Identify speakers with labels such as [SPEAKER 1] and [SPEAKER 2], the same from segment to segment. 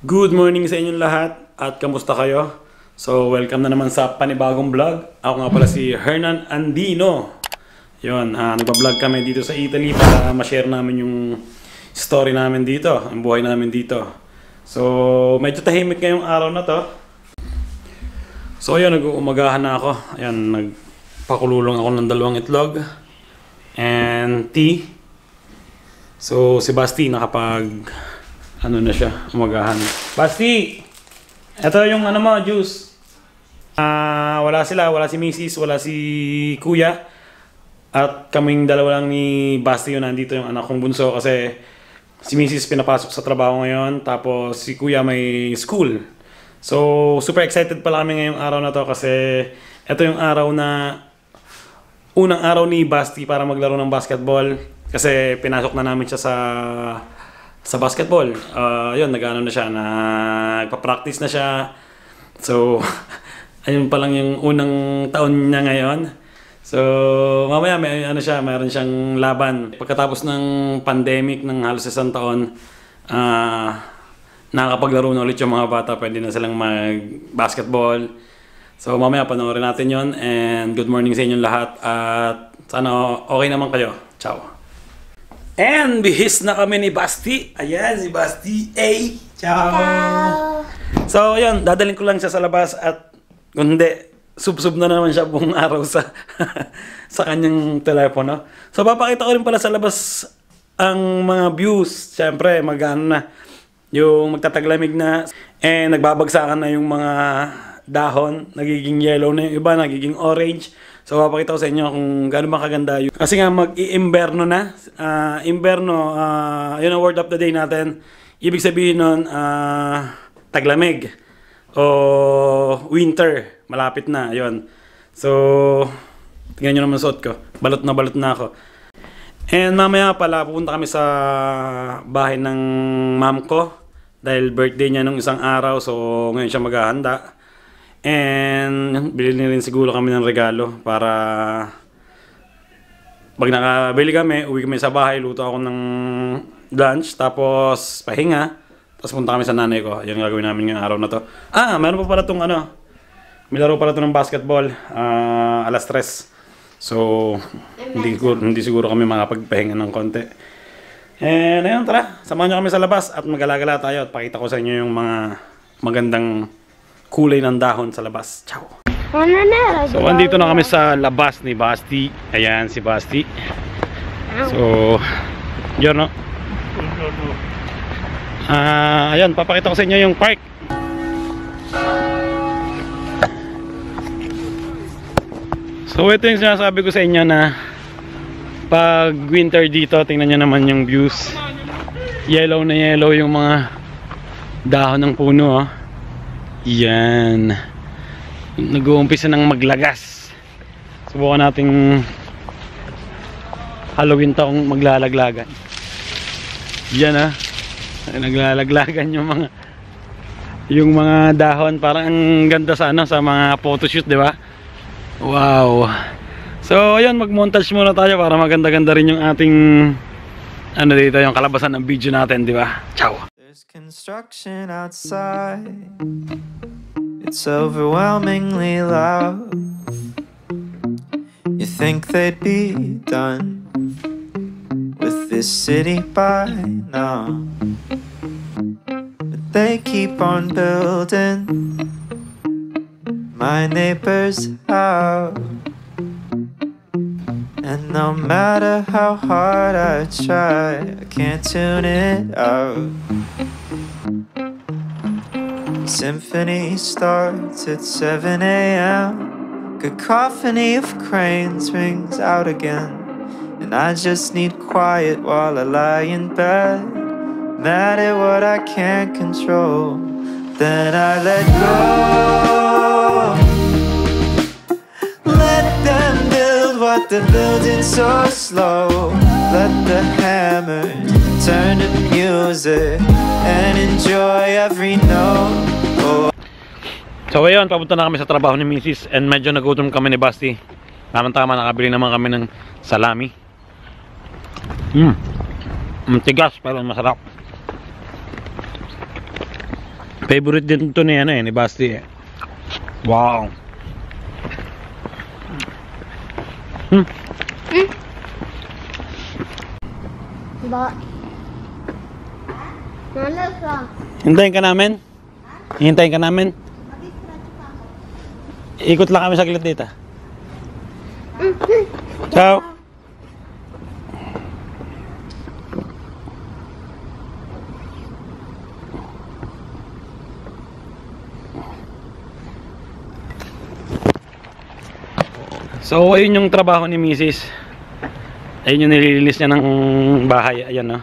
[SPEAKER 1] Good morning sa inyong lahat at kamusta kayo? So, welcome na naman sa panibagong vlog. Ako nga pala si Hernan Andino. Yun, uh, nagpa-vlog kami dito sa Italy para ma-share namin yung story namin dito, ang buhay namin dito. So, medyo tahimik ngayong araw na to. So, ayun, nag-uumagahan na ako. Ayan, nagpakululong ako ng dalawang itlog and tea. So, si Basti nakapag ano na siya, umagahan. Basti! Ito yung ano mo, juice. Ah, wala sila, wala si Mrs., wala si Kuya. At kaming dalawa lang ni Basti yun, nandito yung anak kong bunso kasi si Mrs. pinapasok sa trabaho ngayon, tapos si Kuya may school. So, super excited pala kami ngayong araw na to kasi ito yung araw na unang araw ni Basti para maglaro ng basketball kasi pinasok na namin siya sa sa basketball. Uh, yun, nag-ano na siya, nagpa-practice na siya. So, ayun pa lang yung unang taon niya ngayon. So, mamaya may ano siya, mayroon siyang laban. Pagkatapos ng pandemic ng halos isang taon, uh, nakakapaglaro na ulit yung mga bata, pwede na silang mag-basketball. So, mamaya panoorin natin yon and good morning sa inyong lahat at sana okay naman kayo. Ciao! And bihis na kami ni Basti. Ayan, si Basti A. Ciao! So, ayun, dadaling ko lang siya sa labas at kung hindi, sub-sub na naman siya buong araw sa sa kanyang telepono. So, papakita ko rin pala sa labas ang mga views. Siyempre, magano na. Yung magtataglamig na. And nagbabagsakan na yung mga dahon. Nagiging yellow na yung iba, nagiging orange. So, papakita ko sa inyo kung gaano ba kaganda yun. Kasi nga, mag-i-imberno na. Uh, imberno, uh, yun ang word of the day natin. Ibig sabihin nun, uh, taglamig. O winter. Malapit na, yun. So, tingnan nyo naman suot ko. Balot na balot na ako. And mamaya pala, pupunta kami sa bahay ng mom ko. Dahil birthday niya nung isang araw, so ngayon siya maghahanda. And bilhin rin siguro kami ng regalo para pag nakabili kami, uwi kami sa bahay, luto ako ng lunch, tapos pahinga, tapos punta kami sa nanay ko. Yan gagawin namin ngayong araw na to. Ah, meron pa pala tong ano, may laro pala to ng basketball, uh, alas 3. So, hindi siguro, hindi siguro kami makapagpahinga ng konti. And ayun, tara, samahan nyo kami sa labas at magalagala tayo at pakita ko sa inyo yung mga magandang kulay ng dahon sa labas. Ciao! So, andito na kami sa labas ni Basti. Ayan si Basti. So, yun no? Ah, uh, ayan, papakita ko sa inyo yung park. So, ito yung sinasabi ko sa inyo na pag winter dito, tingnan nyo naman yung views. Yellow na yellow yung mga dahon ng puno, oh. Yan. Nag-uumpisa ng maglagas. Subukan nating Halloween taong maglalaglagan. Yan ah. Naglalaglagan yung mga yung mga dahon parang ang ganda sa ano sa mga photoshoot, 'di ba? Wow. So, ayun, mag-montage muna tayo para maganda-ganda rin yung ating ano dito, yung kalabasan ng video natin, 'di ba? Ciao. There's construction outside. It's overwhelmingly loud. You think they'd be done with this city by now. But they keep on building my neighbor's house. And no matter how hard I try, I can't tune it out. Symphony starts at 7 a.m. Cacophony of cranes rings out again. And I just need quiet while I lie in bed. Mad at what I can't control. Then I let go. Let them build what they're building so slow. Let the hammer turn to music and enjoy every note. So ayun, papunta na kami sa trabaho ni Mrs. and medyo nagutom kami ni Basti. Tama-tama nakabili naman kami ng salami. Hmm. Mm, tigas pero masarap. Favorite din to ni ano eh, ni Basti eh. Wow. Hmm.
[SPEAKER 2] Ba? Nalas ka.
[SPEAKER 1] Hintayin ka namin? Hintayin ka namin? Ikot lang kami saglit dito. Ciao. So, ayun yung trabaho ni Mrs. Ayun yung nililinis niya ng bahay. Ayan, no?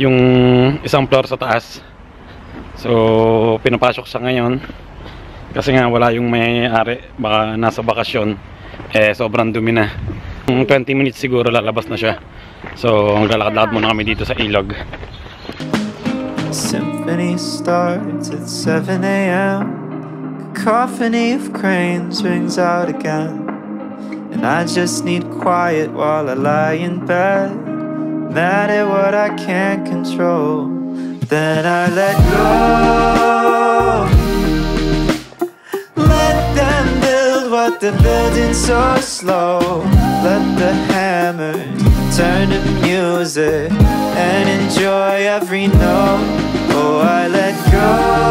[SPEAKER 1] Yung isang floor sa taas. So, pinapasok siya ngayon. Kasi nga wala yung may-ari. Baka nasa bakasyon. Eh, sobrang dumi na. Yung 20 minutes siguro lalabas na siya. So, maglalakad-lakad muna kami dito sa ilog.
[SPEAKER 3] Symphony starts at 7 a.m. Cacophony of cranes rings out again. And I just need quiet while I lie in bed. Mad at what I can't control. Then I let go. What building so slow. Let the hammer turn to music and enjoy every note. Oh, I let go.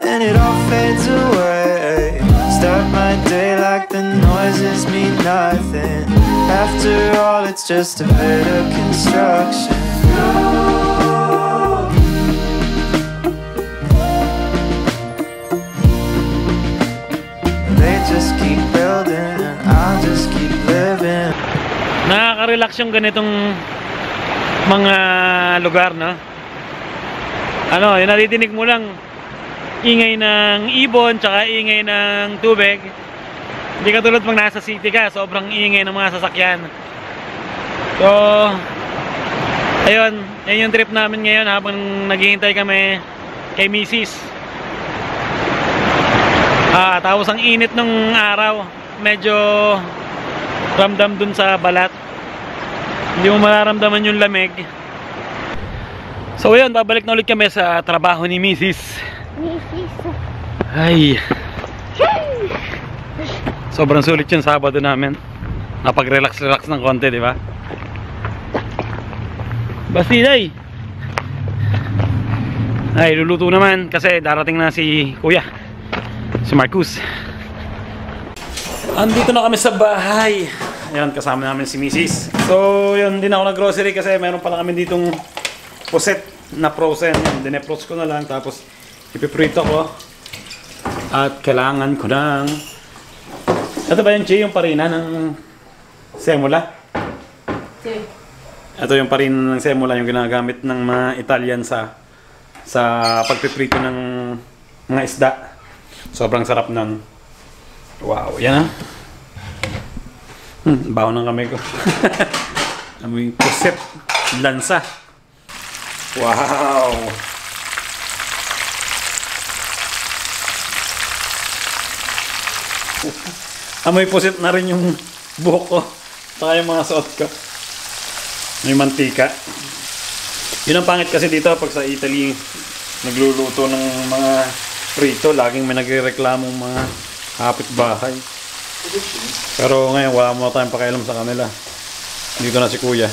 [SPEAKER 3] And it all fades away. Start my day like the noises mean nothing. After all, it's just a bit of construction.
[SPEAKER 1] Nakaka-relax yung ganitong mga lugar, no? Ano, yung naritinig mo lang ingay ng ibon, tsaka ingay ng tubig. Hindi ka tulad pag nasa city ka, sobrang ingay ng mga sasakyan. So, ayun, yan yung trip namin ngayon habang naghihintay kami kay Mrs. Ah, tapos ang init ng araw, medyo ramdam dun sa balat. Hindi mo mararamdaman yung lamig. So ayun, babalik na ulit kami sa trabaho ni Mrs.
[SPEAKER 2] Misis.
[SPEAKER 1] Ay, sobrang sulit yung Sabado namin. Napag-relax-relax ng konti, di ba? Bastiday! Ay, luluto naman kasi darating na si Kuya. Si Marcus. Andito na kami sa bahay. Ayan, kasama namin si Mrs. So, yun, din ako nag-grocery kasi meron pala kami ditong puset na frozen. Dinepros ko na lang tapos ipiprito ko. At kailangan ko ng... Ito ba yung Chi, yung parina ng semula? Ito yung parina ng semula, yung ginagamit ng mga Italian sa sa pagpiprito ng mga isda. Sobrang sarap ng Wow, yan ah. Hmm, baho ng kamay ko. Amoy puset, lansa. Wow. Amoy puset na rin yung buhok ko. Saka yung mga suot ko. May mantika. Yun ang pangit kasi dito pag sa Italy nagluluto ng mga prito, laging may nagrereklamong mga kapitbahay. Pero ngayon wala mo tayong pakialam sa kanila. Dito na si kuya.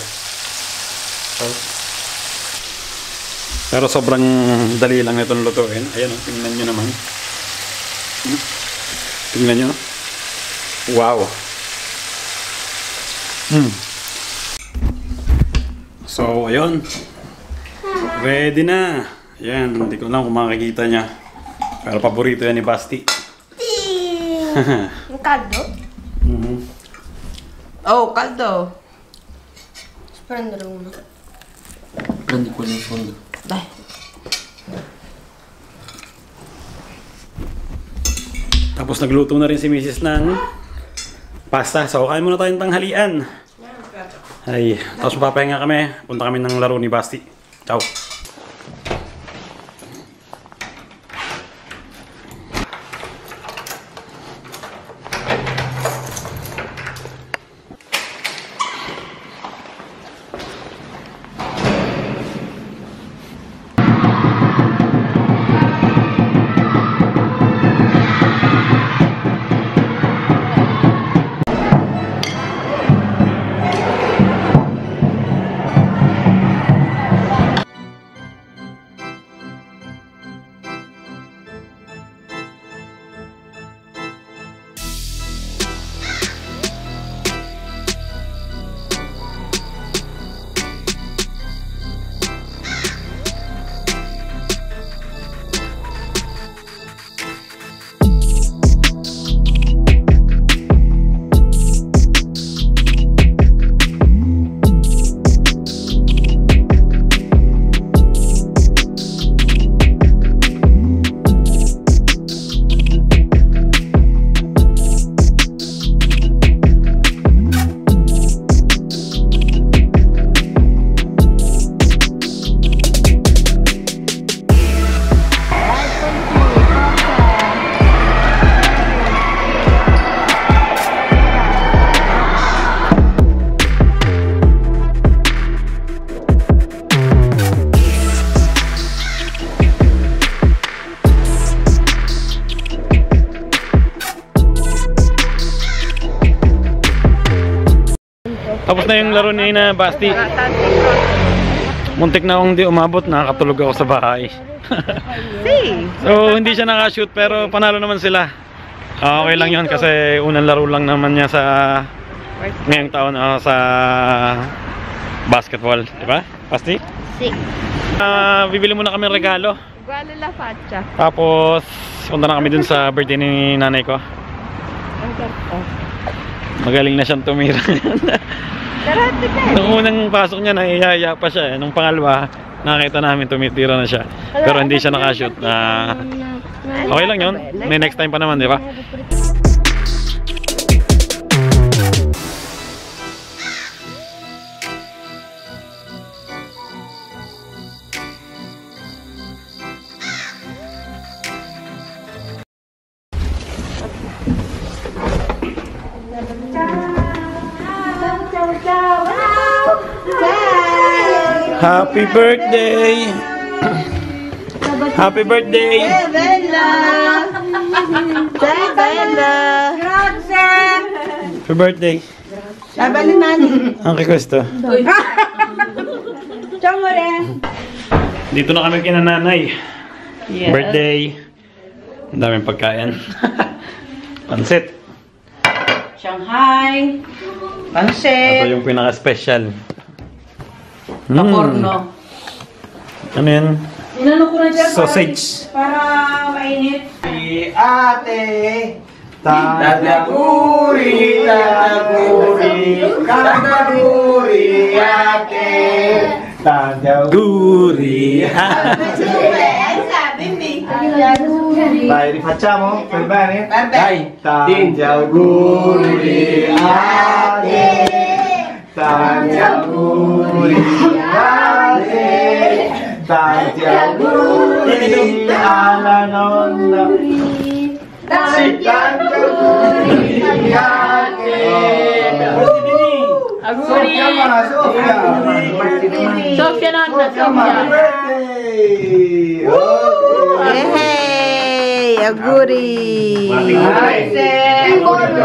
[SPEAKER 1] Pero sobrang dali lang itong lutuin. Ayan, oh, tingnan nyo naman. Tingnan nyo. Wow. Hmm. So, ayun. Ready na. Ayan, hindi ko lang kung makikita niya. Pero paborito yan ni Basti.
[SPEAKER 2] Yung kaldo?
[SPEAKER 1] Mhm.
[SPEAKER 4] Oh, kaldo.
[SPEAKER 2] Prendere uno.
[SPEAKER 4] Prendi quello in fondo. Dai.
[SPEAKER 1] Tapos nagluto na rin si Mrs. ng pasta. So, kain muna tayong tanghalian. Ay, tapos papahinga kami. Punta kami ng laro ni Basti. Ciao. Na yung laro ni na Basti. Muntik na akong di umabot, nakakatulog ako sa bahay. so, hindi siya nakashoot pero panalo naman sila. Ah, okay lang yun kasi unang laro lang naman niya sa ngayong taon ah, sa basketball, di ba? Basti?
[SPEAKER 5] Six.
[SPEAKER 1] Ah, bibili muna kami regalo.
[SPEAKER 6] Ugali la faccia.
[SPEAKER 1] Tapos, punta na kami dun sa birthday ni nanay ko.
[SPEAKER 6] Ang.
[SPEAKER 1] Magaling na siyang tumira.
[SPEAKER 6] Karate ka eh.
[SPEAKER 1] Nung unang pasok niya, nahihaya pa siya. eh. Nung pangalawa, nakita namin tumitira na siya. Pero hindi siya nakashoot. Ah, okay lang yun. May next time pa naman, di ba? Happy birthday! Happy birthday! Happy birthday!
[SPEAKER 6] Sabali nani.
[SPEAKER 1] Ang request to. Dito na kami kina nanay. Birthday. Ang daming pagkain. Pansit.
[SPEAKER 6] Shanghai.
[SPEAKER 1] Ito
[SPEAKER 6] Pansit.
[SPEAKER 1] yung pinaka-special. Mm.
[SPEAKER 6] Paporno.
[SPEAKER 1] Ano yan?
[SPEAKER 6] Inano ko na dyan
[SPEAKER 1] Sausage.
[SPEAKER 6] para mainit.
[SPEAKER 4] Si ate, tataguri, tataguri, tataguri, ate, tataguri. Dai, rifacciamo? Per bene? Dai, tataguri, ate, tanti auguri, ate, tanti auguri alla nonna. Sì, tanti auguri, ate.
[SPEAKER 6] Auguri.
[SPEAKER 4] Sofia, Sofia.
[SPEAKER 6] Sofia nonna,
[SPEAKER 4] birthday! Okay.
[SPEAKER 6] Hey, auguri.
[SPEAKER 4] Mating